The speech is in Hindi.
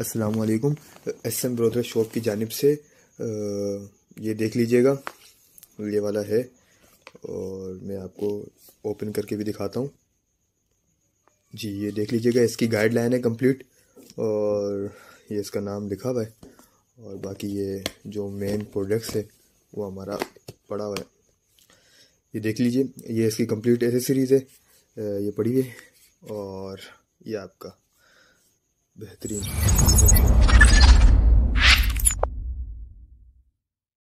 असलकुम एस एम ब्रोदर शॉप की जानब से ये देख लीजिएगा। ये वाला है, और मैं आपको ओपन करके भी दिखाता हूँ। जी, ये देख लीजिएगा, इसकी गाइडलाइन है कंप्लीट और ये इसका नाम लिखा हुआ है। और बाकी ये जो मेन प्रोडक्ट्स है, वो हमारा पड़ा हुआ है। ये देख लीजिए, ये इसकी कंप्लीट एसेसरीज़ है ये पड़ी है, और ये आपका da.